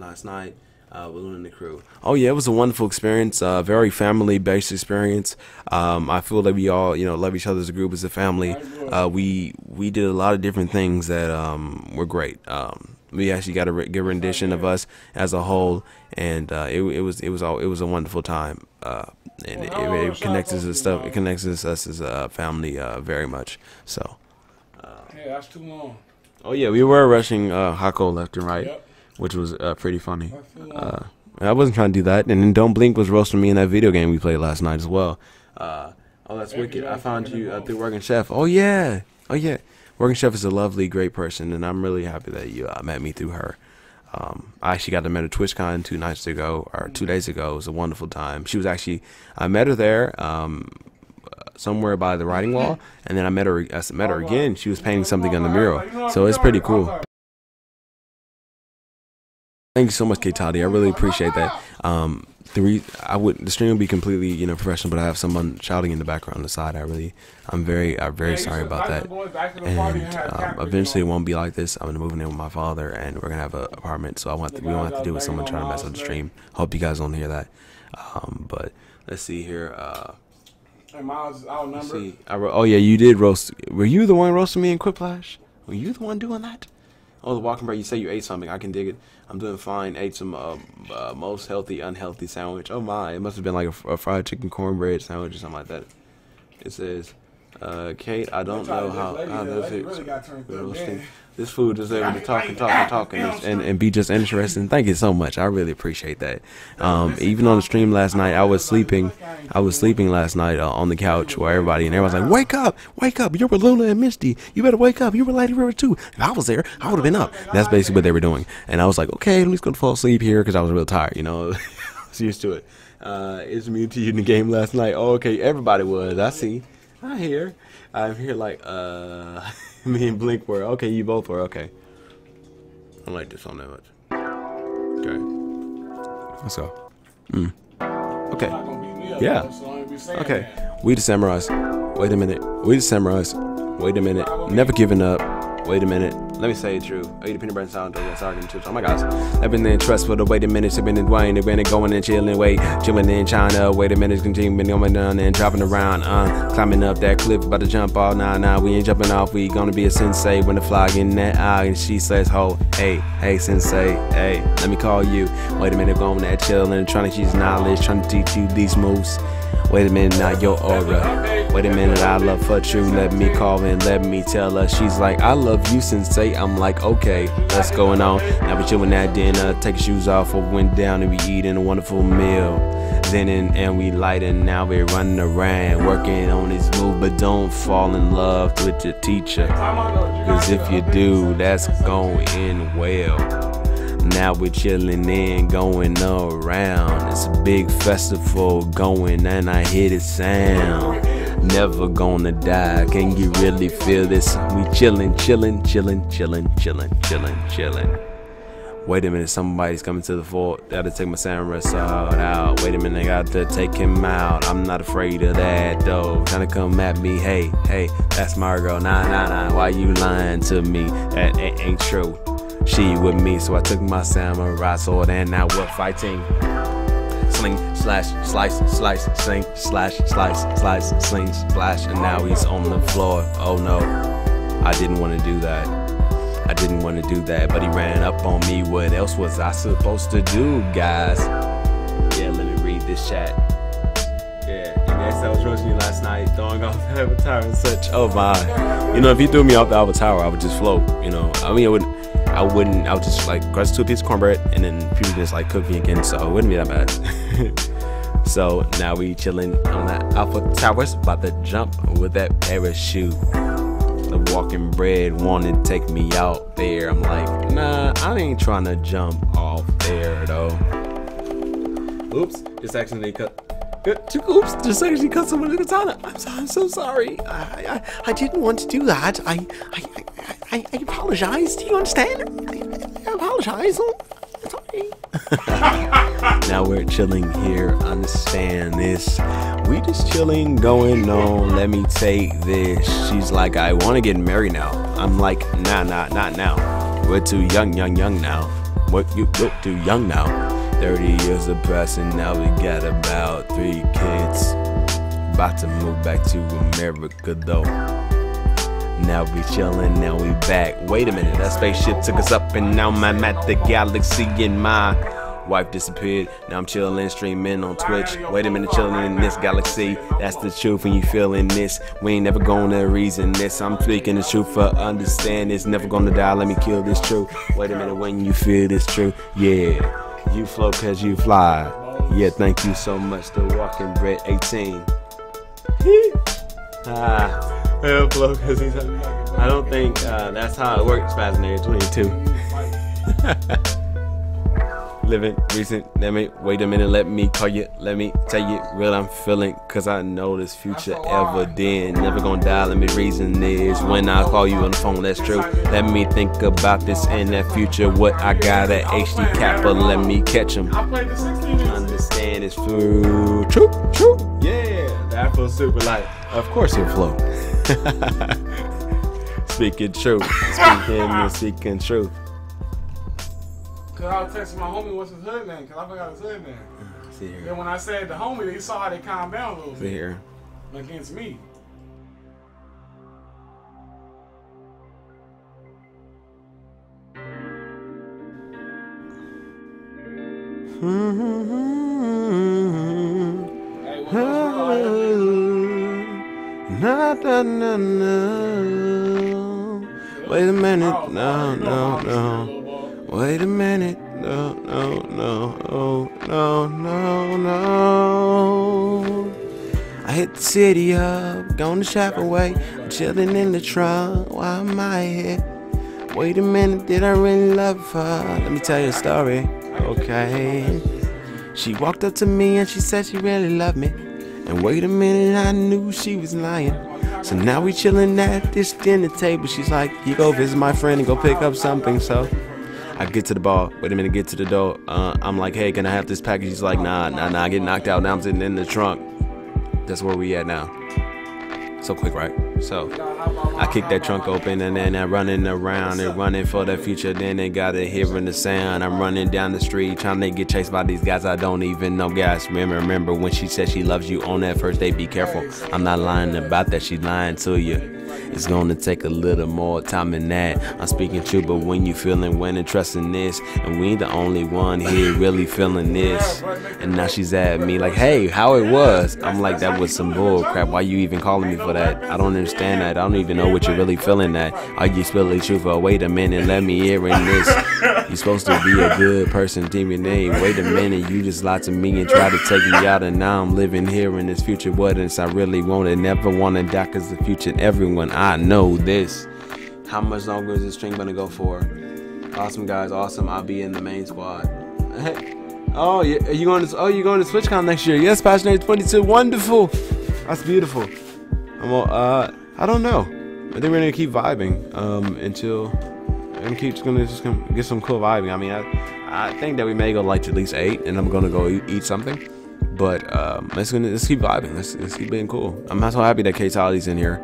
last night uh, with Luna and the crew. Oh yeah, it was a wonderful experience. Uh, very family based experience. Um, I feel that we all you know love each other as a group as a family. Uh, we we did a lot of different things that um, were great. Um, we actually got a re- good rendition of us as a whole, and uh, it, it was it was all it was a wonderful time. Uh, and it, it, it connects us as stuff. It connects us, us as a family uh, very much. So. Hey, that's too long. Oh yeah, we were rushing uh, Hako left and right, Yep. Which was uh, pretty funny. That's too long. Uh, I wasn't trying to do that, and then Don't Blink was roasting me in that video game we played last night as well. Uh, oh, that's Thank wicked! I found you uh, involved. through Working Chef. Oh yeah, oh yeah. Working Chef is a lovely, great person, and I'm really happy that you uh, met me through her. Um, I actually got to meet her at TwitchCon two nights ago or two days ago. It was a wonderful time. She was actually I met her there. Um, somewhere by the writing wall, and then I met her. I met her again. She was painting something on the mural, so it's pretty cool. Thank you so much, K Toddy. I really appreciate that. Um, the re- I would the stream would be completely you know professional, but I have someone shouting in the background on the side. I really, I'm very, I'm very sorry about that. And um, eventually it won't be like this. I'm gonna move in with my father, and we're gonna have an apartment. So I want to, we won't have to deal with someone trying to mess up the stream. Hope you guys don't hear that. Um, but let's see here. Uh, And Miles is outnumbered. see. I oh yeah, you did roast. Were you the one roasting me in Quiplash? Were you the one doing that? Oh, the walking bread. You say you ate something. I can dig it. I'm doing fine. Ate some uh, uh, most healthy, unhealthy sandwich. Oh my! It must have been like a, a fried chicken cornbread sandwich or something like that. It says, uh, "Kate, I don't know how how it really got turned up, roasting. man. This food is able to talk and talk and talk and, and, and be just interesting. Thank you so much. I really appreciate that. Um, even on the stream last night, I was sleeping. I was sleeping last night uh, on the couch where everybody and everyone's like, "Wake up, wake up! You're with Luna and Misty. You better wake up. You were Lady River too. If I was there, I would have been up." That's basically what they were doing. And I was like, "Okay, I'm just gonna fall asleep here because I was real tired. You know, I was used to it." Uh, it's me to you in the game last night. Oh, okay, everybody was. I see. I hear. I'm here like uh, me and Blink were. Okay, you both were. Okay. I like this song that much. Okay. Let's go. Mm. Okay. Not gonna beat me up, Yeah. so I ain't be saying Okay. We the Samurais. Wait a minute. We the Samurais. Wait a minute. Never giving up. Wait a minute. Let me say it true. I eat a peanut butter and sound that's arguing too. Oh my gosh. I've been in trust for the wait a minute. In Dwayne. They've been going and chilling. Wait. Chilling in China. Wait a minute. Continue been going down and dropping around. Uh, climbing up that cliff. About to jump all nah nah. We ain't jumping off. We gonna be a sensei when the fly in that eye. And she says, ho, hey, hey, sensei. Hey, let me call you. Wait a minute. Going that chilling. Trying to teach knowledge. Trying to teach you these moves. Wait a minute. Now your aura. Wait a minute, I love her true. Let me call and let me tell her. She's like, I love you, sensei. I'm like, okay, what's going on? Now we chillin' at dinner, take shoes off, or went down and we eating a wonderful meal. Then and, and we light and now we're running around, working on this move, but don't fall in love with your teacher. Cause if you do, that's going well. Now we're chillin' and going around. It's a big festival going, and I hear the sound. Never gonna die. Can you really feel this? We chillin', chillin', chillin', chillin', chillin', chillin', chillin'. Wait a minute, somebody's coming to the fort. Gotta take my samurai sword out. Wait a minute, I got to take him out. I'm not afraid of that though. Trying to come at me, hey, hey, that's my girl. Nah, nah, nah. Why you lying to me? That ain't, ain't true. She with me, so I took my samurai sword and now we're fighting. Sling, slash, slice, slice, sling, slash, slice, slice, sling, splash, and now he's on the floor. Oh no, I didn't want to do that. I didn't want to do that, but he ran up on me. What else was I supposed to do, guys? Yeah, let me read this chat. Yeah, and yes, I was roasting you last night, throwing off the avatar and such. Oh my. You know, if you threw me off the avatar, I would just float, you know. I mean, I wouldn't, I wouldn't, I would just like crust two pieces of cornbread and then people just like cook me again, so it wouldn't be that bad. so now we chilling on that Alpha Towers, about to jump with that parachute. The walking bread wanted to take me out there. I'm like, nah, I ain't trying to jump off there though. Oops, just accidentally cut. Uh, two oops, just actually cut someone in the katana. I'm so, I'm so sorry. I, I, I didn't want to do that. I, I, I, I, apologize. Do you understand? I, I apologize. Oh, sorry. now we're chilling here. Understand this? We just chilling, going on. Let me take this. She's like, I want to get married now. I'm like, nah, nah, not now. We're too young, young, young now. What you look too young now. 30 years of passing, now we got about three kids. About to move back to America though. Now we chillin', now we back. Wait a minute, that spaceship took us up, and now I'm at the galaxy. And my wife disappeared. Now I'm chillin', streaming on Twitch. Wait a minute, chillin' in this galaxy. That's the truth, and you feelin' this. We ain't never gonna reason this. I'm speaking the truth for understand It's Never gonna die, let me kill this truth. Wait a minute, when you feel this true, yeah. You flow cause you fly. Yeah, thank you so much. The walking bread 18. ah, flow cause he's. I don't think uh, that's how it works, Fascinator 22. Living recent, let me wait a minute, let me call you, let me tell you real I'm feeling, cause I know this future ever then. Never gonna die, let me reason is when I call you on the phone, that's true. Let me think about this in that future, what I got at HD Kappa, let me catch them. I played the 16 Understand it's true, true, true, yeah. That feels super light. Of course it'll flow. speaking truth, speaking and speaking truth. Cause I was texting my homie what's his hood name, cause I forgot his hood name. See here, Then when I said the homie, he saw how they calmed down a little see bit here. against me. Hey, what else Na, na, na, na. Wait a minute, no, no, no. Wait a minute, no, no, no, oh, no, no, no. I hit the city up, gonna shop away. I'm chilling in the trunk, why am I here? Wait a minute, did I really love her? Let me tell you a story, okay? She walked up to me and she said she really loved me. And wait a minute, I knew she was lying. So now we chilling at this dinner table. She's like, you go visit my friend and go pick up something. So I get to the bar. Wait a minute, get to the door. Uh, I'm like, hey, can I have this package? He's like, nah, nah, nah. I get knocked out. Now I'm sitting in the trunk. That's where we at now. So quick, right? So I kick that trunk open and then I'm running around and running for the future. Then they got it hearing the sound. I'm running down the street trying to get chased by these guys I don't even know. Guys, remember, remember when she said she loves you on that first day? Be careful. I'm not lying about that. She's lying to you. It's gonna take a little more time than that. I'm speaking true, but when you feeling when and trusting this, and we ain't the only one here really feeling this. And now she's at me like, hey, how it was. I'm like, that was some bull crap. Why you even calling me for that? I don't understand that. I don't even know what you're really feeling that. Are you spilling truth? Or wait a minute, let me hear in this. You're supposed to be a good person, demon name. Wait a minute, you just lied to me and tried to take me out, and now I'm living here in this future. What else I really wanted, never wanna die, cause the future, everyone, I know this. How much longer is this string gonna go for? Awesome guys, awesome. I'll be in the main squad. oh, you, are you going to? Oh, you going to TwitchCon next year? Yes, Passionate 22. Wonderful. That's beautiful. I'm. all- Uh, I don't know. I think we're gonna keep vibing um, until I'm keep just gonna just gonna get some cool vibing. I mean, I, I think that we may go like to at least eight, and I'm gonna go eat, eat something. But um, let's gonna let's keep vibing. Let's, let's keep being cool. I'm so happy that K Tolly's in here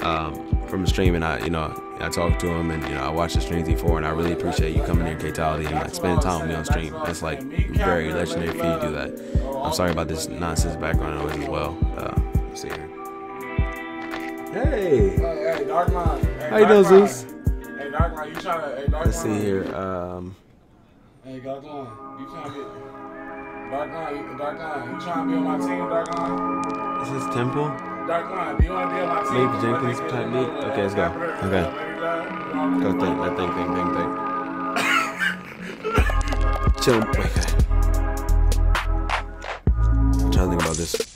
um, from the stream, and I you know I talked to him, and you know I watched the streams before, and I really appreciate you coming here, K and like spending time with me on stream. That's like very legendary for you to do that. I'm sorry about this nonsense background noise as well. Uh, see here. Hey, Hey, hey, Dark Line. Hey, how you doing. Zeus? Hey, Dark Line, you trying to? Hey, Dark Let's see here. Um, Hey, Dark Line, you trying to get? Dark Line, Dark Line, you trying to be on my team, Dark Line? this is Temple. Dark Line, do you want to be on my team? Maybe Jenkins Let type beat? Okay, let's go. Okay. Go think, that thing, thing, thing, thing. Chill. Wait, okay. I'm trying to think about this.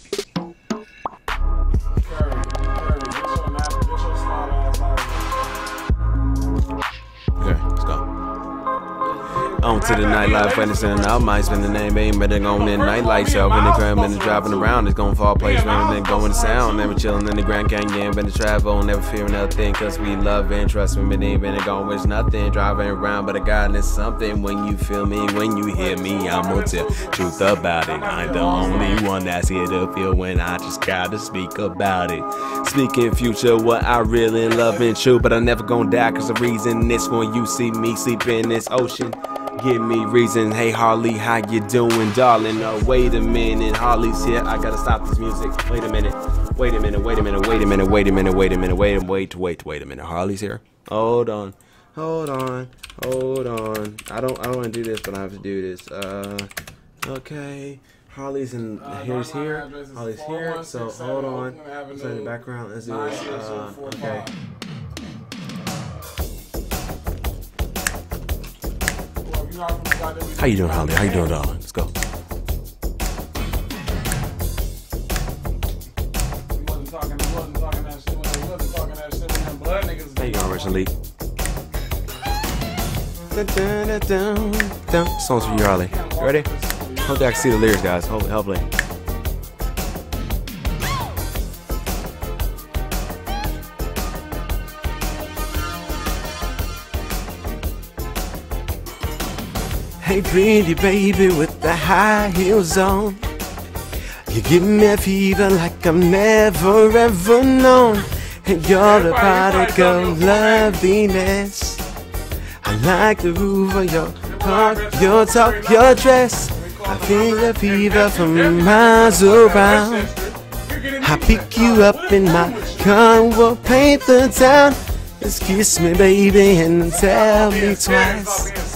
On to the nightlife, Anderson. I might spend the name, ain't better going in nightlight show. In the crib and driving around, it's gonna fall place, man. Then going to sound, never chilling in the Grand Canyon, been to travel, never fearing nothing, cause we love and trust me. But ain't been going with nothing, driving around, but I got is something. When you feel me, when you hear me, I'm gonna tell truth about it. I'm the only one that's here to feel when I just gotta speak about it. Speaking future, what I really love and true, but I never gonna die, cause the reason this when you see me sleep in this ocean. Give me reason. Hey Harley, how you doing, darling? Uh, wait a minute, Harley's here. I gotta stop this music. Wait a minute. Wait a minute. Wait a minute. Wait a minute. Wait a minute. Wait a minute. Wait a wait wait wait a minute. Harley's here. Hold on. Hold on. Hold on. I don't I don't want to do this, but I have to do this. Uh, okay. Harley's in Uh, here's here. Harley's here. So hold on. Oakland So in the background, let's do this. Uh, okay. How you doing, Harley? How you doing, darling? Let's go. How you going, Richard Lee? Songs for you, Harley. You ready? Hopefully I can see the lyrics, guys. Hopefully. Hey, pretty baby with the high heels on. You give me a fever like I've never ever known. And you're the product of loveliness. I like the roof of your heart, your talk, your dress. I feel the fever from miles around. I pick you up in my car, we'll paint the town. Just kiss me, baby, and tell me twice.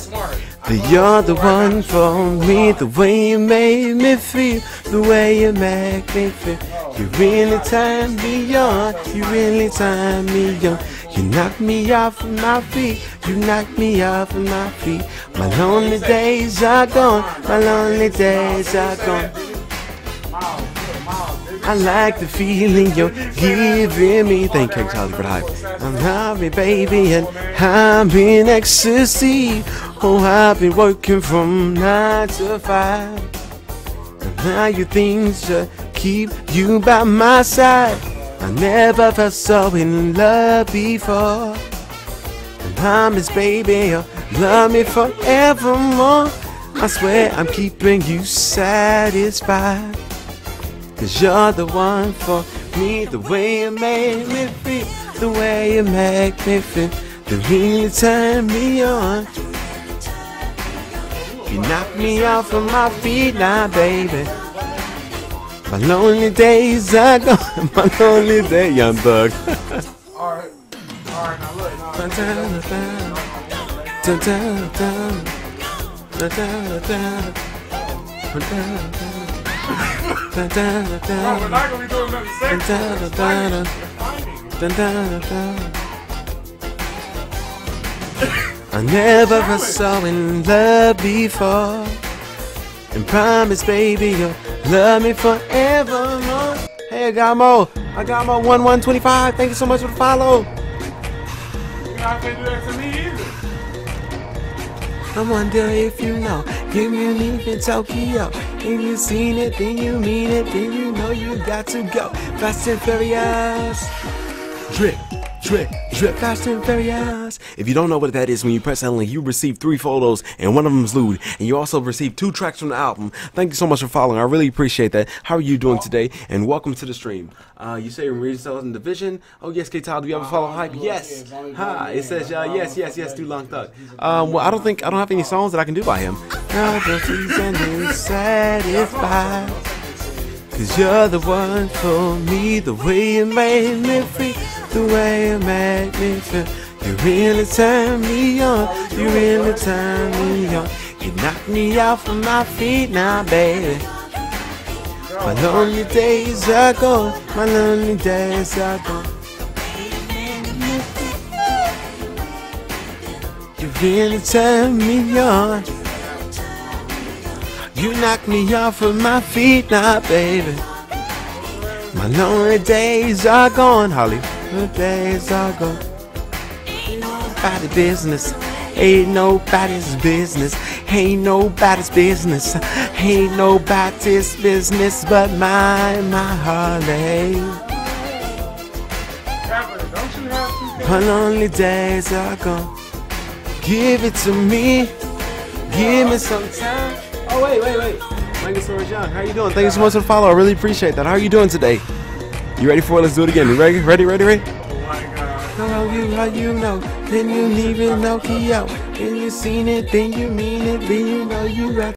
That you're the one for me, the way you made me feel, the way you make me feel. You really turn me on, you really turn me on. You knock me off of my feet, you knock me off of my feet. My lonely days are gone, my lonely days are gone. I like the feeling you're giving me. Thank you, Charlie, for hype. I'm happy, baby, and I'm in ecstasy. Oh, I've been working from nine to five. And now you things to keep you by my side. I never felt so in love before. And I'm promise, baby, you'll love me forevermore. I swear I'm keeping you satisfied. Cause you're the one for me, the way you make me feel, the way you make me feel, the really turn me on. You knock me off of my feet now, baby. My lonely days are gone, my lonely day, young thug. Alright. Alright, now look. Now, Oh, we're dun. not gonna be doing nothing Dun, sexy. I never was so in love before. And promise, baby, you'll love me forevermore. Hey, Agamo. Agamo 1125. Thank you so much for the follow. You're not do that to me either. I wonder if you know, if you live in Tokyo. If you seen it, then you mean it, then you know you got to go. Fast and Furious. Drip, drip, drip, and furious. If you don't know what that is, when you press that link, you receive three photos, and one of them is lewd. And you also receive two tracks from the album. Thank you so much for following. I really appreciate that. How are you doing today? And welcome to the stream. Uh, you say you're yourself in division. Oh yes, K Tyler, do you ever follow hype? Yes. Hi. It says uh, yes, yes, yes. Do long thug. Um, well, I don't think I don't have any songs that I can do by him. Now the season is satisfied. Cause you're the one for me, the way you made me feel, the way you made me feel. You really turn me on, you really turn me on. You knock me off of my feet now, baby. My lonely days are gone, my lonely days are gone. You really turn me on. You knock me off of my feet now, baby. My lonely days are gone, Holly. The days are gone. Ain't nobody business. Ain't nobody's business. Ain't nobody's business. Ain't nobody's business but mine, my Harley. Don't you have? My lonely days are gone. Give it to me. Give me some time. Oh wait, wait, wait. Mangosaurus Young, how are you doing? Thank you so much for the follow. I really appreciate that. How are you doing today? You ready for it? Let's do it again. You ready? Ready? Ready? Ready? Oh. How you? How you know? Then you even know Kyo. And you seen it, then you mean it, then you know you rap.